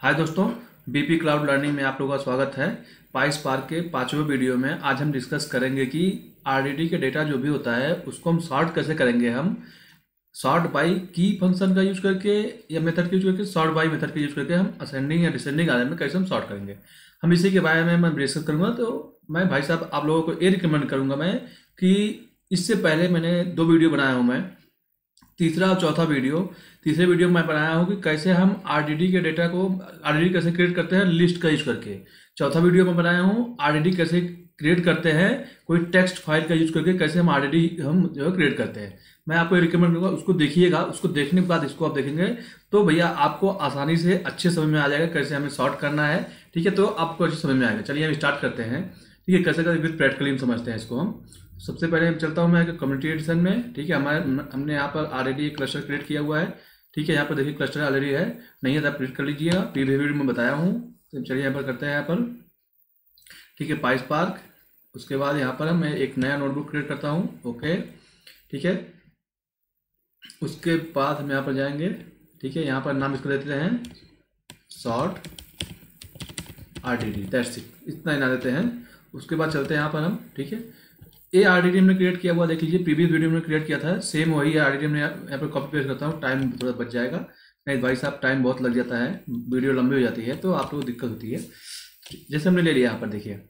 हाय दोस्तों, BP cloud learning में आप लोगों का स्वागत है। पाइस पार्क के पाँचवें वीडियो में आज हम डिस्कस करेंगे कि आरडीडी के डेटा जो भी होता है, उसको हम सॉर्ट कैसे करेंगे हम? सॉर्ट बाई की फ़ंक्शन का यूज़ करके या मेथड का यूज़ करके, सॉर्ट बाई मेथड का यूज़ करके हम असेंडिंग या डिसेंडिंग आर्डर में कैसे हम सॉर्ट करेंगे। हम इसी के बारे में मैं डिस्कस करूँगा तो मैं भाई साहब आप लोगों को ये रिकमेंड करूँगा मैं कि इससे पहले मैंने दो वीडियो बनाया हूँ। मैं तीसरा और चौथा वीडियो। तीसरे वीडियो में मैं बनाया हूँ कि कैसे हम आरडीडी के डेटा को आरडीडी कैसे क्रिएट करते हैं लिस्ट का यूज़ करके। चौथा वीडियो में बनाया हूँ आरडीडी कैसे क्रिएट करते हैं, कोई टेक्स्ट फ़ाइल का यूज़ करके कैसे हम आरडीडी हम जो है क्रिएट करते हैं। मैं आपको रिकमेंड करूँगा, उसको देखिएगा, उसको देखने के बाद इसको आप देखेंगे तो भैया आपको आसानी से अच्छे समझ में आ जाएगा कैसे हमें शॉर्ट करना है। ठीक है तो आपको अच्छे समझ में आएगा। चलिए हम स्टार्ट करते हैं। ठीक है कैसे कैसे विथ प्रैक्टिकली समझते हैं इसको हम। सबसे पहले चलता हूँ मैं कम्युनिटी एडिशन में। ठीक है, हमारे, हमने यहाँ पर ऑलरेडी एक क्लस्टर क्रिएट किया हुआ है। ठीक है, यहाँ पर देखिए क्लस्टर ऑलरेडी है। नहीं है तो आप क्रिएट कर लीजिएगा। प्रीवियस वीडियो में बताया हूँ। तो चलिए यहाँ पर करते हैं यहाँ पर। ठीक है पाइस पार्क उसके बाद यहाँ पर मैं एक नया नोटबुक क्रिएट करता हूँ। ओके ठीक है। उसके बाद हम यहाँ पर जाएँगे। ठीक है, यहाँ पर नाम इसको देते हैं। Sort R D D that's it इतना ही ना देते हैं। उसके बाद चलते हैं यहाँ पर हम, ठीक है? ये आर डी हमने क्रिएट किया हुआ, देख लीजिए प्रीवियस वीडियो में क्रिएट किया था सेम वही आर डी हमने यहाँ पर कॉपी पेस्ट करता हूँ टाइम थोड़ा बच जाएगा। नहीं भाई साहब टाइम बहुत लग जाता है वीडियो लंबी हो जाती है तो आप लोग दिक्कत होती है। जैसे हमने ले लिया यहाँ पर, देखिए।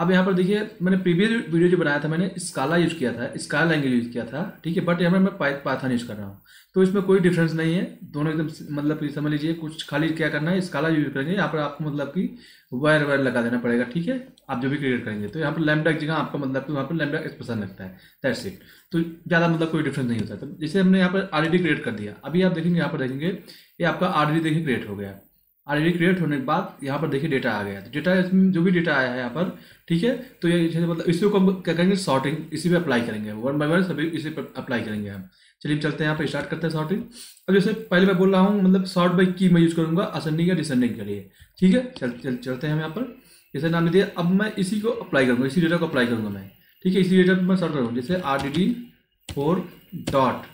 अब यहाँ पर देखिए, मैंने प्रीवियस वीडियो जो बनाया था, मैंने स्काला यूज़ किया था स्काला लैंग्वेज यूज़ किया था, ठीक है? बट यहाँ पर मैं पाथन यूज़ कर रहा हूँ। तो इसमें कोई डिफरेंस नहीं है। दोनों एकदम मतलब समझ लीजिए, कुछ खाली क्या करना है स्काला यूज़ करेंगे। यहाँ पर आपको मतलब कि वायर वायर लगा देना पड़ेगा, ठीक है? आप जो भी क्रिएट करेंगे। तो यहाँ पर लैमडा जगह आपका मतलब कि वहाँ पर लैमडा एक्सप्रेशन लगता है। दैट्स इट तो ज़्यादा मतलब कोई डिफरेंस नहीं होता। तो जैसे हमने यहाँ पर आर क्रिएट कर दिया। अभी आप देखेंगे, यहाँ पर देखेंगे, ये आपका आर देखिए क्रिएट हो गया। ऑलरेडी क्रिएट होने के बाद यहाँ पर देखिए डेटा आ गया तो डेटा इसमें जो भी डेटा आया है यहाँ पर ठीक है? तो ये मतलब इसी को हम क्या करेंगे? सॉर्टिंग इसी पे अप्लाई करेंगे। वन बाय वन सभी इसी पर अप्लाई करेंगे हम। चलिए चलते हैं यहाँ पर स्टार्ट करते हैं सॉर्टिंग अब जैसे पहले मैं बोल रहा हूँ मतलब सॉर्ट बाई की मैं यूज़ करूँगा असेंडिंग या डिसेंडिंग के लिए। ठीक है? चल, चल चलते हैं हम यहाँ पर। जैसे नाम दिया अब मैं इसी को अप्लाई करूँगा इसी डेटा को अप्लाई करूँगा मैं। ठीक है? इसी डेटा पर मैं सॉर्ट करूँगा। जैसे R D D four dot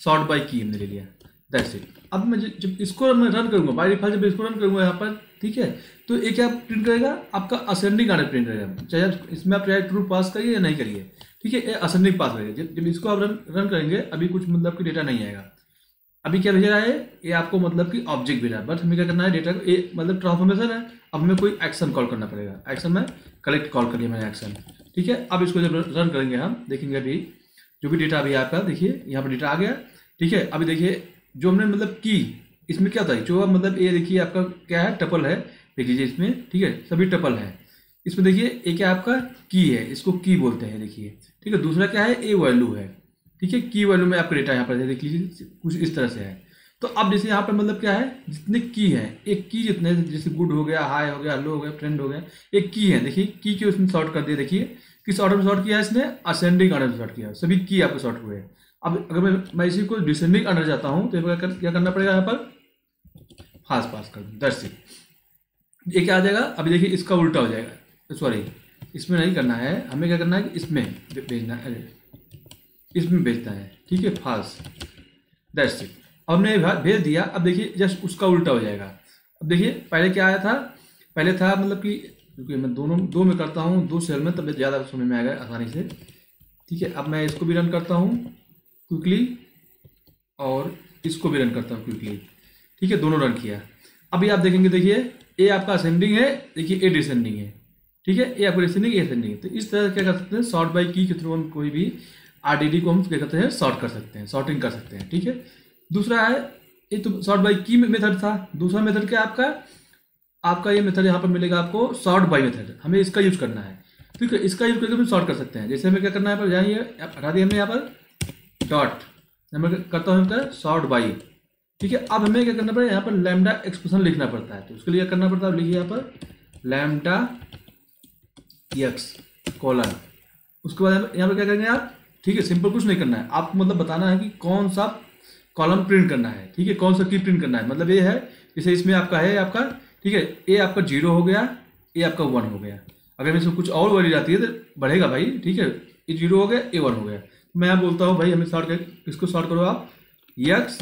sort by key हमने ले लिया। दैट्स इट अब मैं जब इसको मैं रन करूँगा बाई डिफ़ॉल्ट जब इसको रन करूँगा यहाँ पर, ठीक है? तो ये क्या प्रिंट करेगा? आपका असेंडिंग आर्डर प्रिंट करेगा। चाहे इसमें आप चाहे ट्रू पास करिए या नहीं करिए, ठीक है? ये असेंडिंग पास जब जब इसको आप रन रन करेंगे, अभी कुछ मतलब कि डेटा नहीं आएगा। अभी क्या भेज रहा है? ये आपको मतलब कि ऑब्जेक्ट भेजा है। बट हमें क्या करना है? डेटा को, ये मतलब ट्रांसफॉर्मेशन है। अब हमें कोई एक्शन कॉल करना पड़ेगा। एक्शन में कलेक्ट कॉल करिए मैंने एक्शन ठीक है? अब इसको जब रन करेंगे हम, देखेंगे अभी जो भी डेटा अभी आपका, देखिए, यहाँ पर डेटा आ गया। ठीक है? अभी देखिए जो हमने मतलब की, इसमें क्या है जो मतलब ये देखिए, आपका क्या है? टपल है। देख लीजिए इसमें, ठीक है? सभी टपल है। इसमें देखिए एक क्या आपका की है? इसको की बोलते हैं, देखिए। ठीक है, दूसरा क्या है? ए वैल्यू है। ठीक है, की वैल्यू में आपका डेटा यहाँ पर देख लीजिए, कुछ इस तरह से है। तो अब जैसे यहाँ पर मतलब क्या है? जितने की है, एक की जितने जैसे गुड हो गया हाई हो गया लो हो गया ट्रेंड हो गया, एक की है। देखिए, की के उसमें शॉर्ट कर दिया देखिए, किस ऑर्डर में शॉर्ट किया है इसने? असेंडिंग ऑर्डर में शॉर्ट किया। सभी की आपको शॉर्ट हुए हैं। अब अगर मैं मैं इसी को डिसेंडिंग अंडर जाता हूँ तो कर, क्या करना पड़ेगा यहाँ पर? फास्ट पास कर दस से ये क्या आ जाएगा? अभी देखिए इसका उल्टा हो जाएगा। सॉरी इसमें नहीं करना है। हमें क्या करना है कि इसमें भेजना है। इसमें भेजना है। ठीक है फास्ट दैट्स इट और हमने भेज दिया। अब देखिए जस्ट उसका उल्टा हो जाएगा। अब देखिए पहले क्या आया था? पहले था मतलब कि क्योंकि मैं दोनों दो में करता हूँ दो सेल में तब ज़्यादा समझ में आएगा आसानी से। ठीक है अब मैं इसको भी रन करता हूँ। क्विकली और इसको भी रन करता हूँ क्विकली ठीक है, दोनों रन किया। अभी आप देखेंगे, देखिए ए आपका असेंडिंग है, देखिए ए डिसेंडिंग है। ठीक है ए आपका डिसेंडिंग ए असेंडिंग है तो इस तरह क्या कर सकते हैं शॉर्ट बाई की के थ्रू हम कोई भी आरडीडी को हम क्या करते हैं शॉर्ट कर सकते हैं शॉर्टिंग कर सकते हैं। ठीक है? दूसरा है, ये तो शॉर्ट बाई की मेथड था। दूसरा मेथड क्या आपका? आपका ये मेथड यहाँ पर मिलेगा आपको शॉर्ट बाई मेथड हमें इसका यूज़ करना है। ठीक है, इसका यूज़ करके हम शॉर्ट कर सकते हैं। जैसे हमें क्या करना है पर जाइए हटा दिए हमने यहाँ पर। डॉट। मैं करता हूँ इनका शॉर्ट बाई ठीक है, अब हमें क्या करना पड़ेगा, यहाँ पर लैमडा एक्सप्रेशन लिखना पड़ता है। तो उसके लिए करना पड़ता है लिखिए यहाँ पर लैमडा एक्स कॉलर उसके बाद यहाँ पर क्या करेंगे आप? ठीक है सिंपल कुछ नहीं करना है। आपको मतलब बताना है कि कौन सा कॉलम प्रिंट करना है। ठीक है, कौन सा की प्रिंट करना है। मतलब ये है, जैसे इसमें आपका है आपका, ठीक है ए आपका ज़ीरो हो गया ए आपका वन हो गया। अगर इसमें कुछ और वैल्यू जाती है तो बढ़ेगा भाई, ठीक है ए ज़ीरो हो गया ए वन हो गया। मैं बोलता हूँ, भाई, हमें शॉर्ट कर किसको शॉर्ट करो आप। यक्स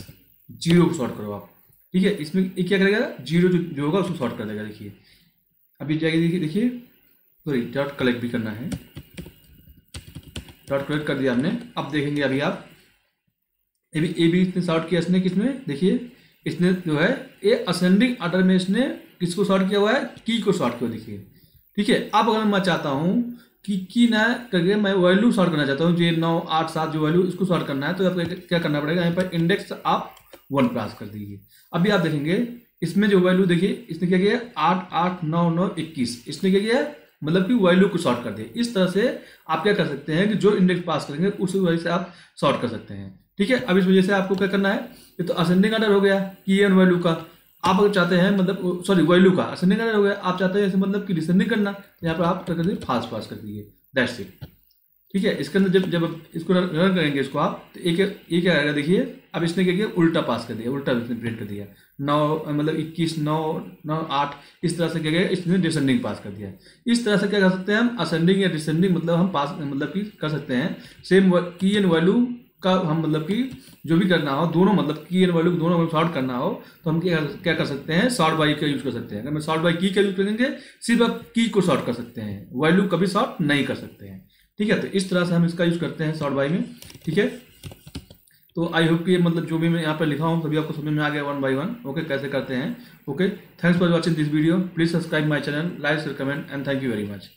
ज़ीरो को शॉर्ट करो आप। ठीक है? इसमें ये क्या करेगा? ज़ीरो जो जो होगा उसको शॉर्ट कर देगा, देखिए। अभी जाएगी देखिए देखिए। सॉरी डॉट कलेक्ट भी करना है। डॉट कलेक्ट कर दिया हमने। अब देखेंगे अभी आप। अभी ए भी इसने शॉर्ट किया इसने किसमें? देखिए, इसने जो है ए असेंडिंग ऑर्डर में इसने किसको शॉर्ट किया हुआ है? की को शॉर्ट किया देखिए। ठीक है? अब अगर मैं चाहता हूँ कि, की ना करके मैं वैल्यू सॉर्ट करना चाहता हूँ, जो नौ, आठ, सात जो वैल्यू इसको सॉर्ट करना है तो आपको क्या करना पड़ेगा? यहाँ पर इंडेक्स आप वन पास कर दीजिए। अभी आप देखेंगे, इसमें जो वैल्यू देखिए, इसने क्या किया? आठ आठ, नौ नौ, इक्कीस। इसने क्या किया? मतलब कि वैल्यू को सॉर्ट कर दिया। इस तरह से आप क्या कर सकते हैं कि जो इंडेक्स पास करेंगे, उस वजह से आप सॉर्ट कर सकते हैं। ठीक है? अब इस वजह से आपको क्या करना है? ये तो असेंडिंग ऑर्डर हो गया की एन वैल्यू का। आप अगर चाहते हैं मतलब सॉरी वैल्यू का असेंडिंग ऑर्डर हो गया। आप चाहते हैं मतलब कि डिसेंडिंग करना, यहाँ पर आप कर फास्ट पास कर दीजिए दैट्स इट ठीक है? इसके अंदर जब जब इसको रन करेंगे इसको आप तो एक, ये क्या आएगा, देखिए, अब इसने क्या किया, उल्टा पास कर दिया, उल्टा इसने प्रिंट कर दिया। नौ मतलब इक्कीस, नौ नौ, आठ, इस तरह से क्या गया इसने डिसेंडिंग पास कर दिया। इस तरह से क्या कर सकते हैं हम असेंडिंग या डिसेंडिंग मतलब हम पास मतलब कि कर सकते हैं। सेम की एन वैल्यू का हम मतलब कि जो भी करना हो, दोनों मतलब की एन वैल्यू दोनों सॉर्ट करना हो तो हम क्या क्या कर सकते हैं? शॉर्ट बाई का यूज़ कर सकते हैं। अगर मैं शॉर्ट बाई की का यूज़ करेंगे, सिर्फ़ आप की को शॉर्ट कर सकते हैं। वैल्यू कभी शॉर्ट नहीं कर सकते हैं। ठीक है? तो इस तरह से हम इसका यूज़ करते हैं शॉर्ट बाई में। ठीक है? तो आई होप कि मतलब जो भी मैं यहाँ पर लिखा हूँ, सभी आपको समझ में आ गया वन बाई वन ओके कैसे करते हैं? Okay thanks for watching this video please subscribe my channel like share comment and thank you very much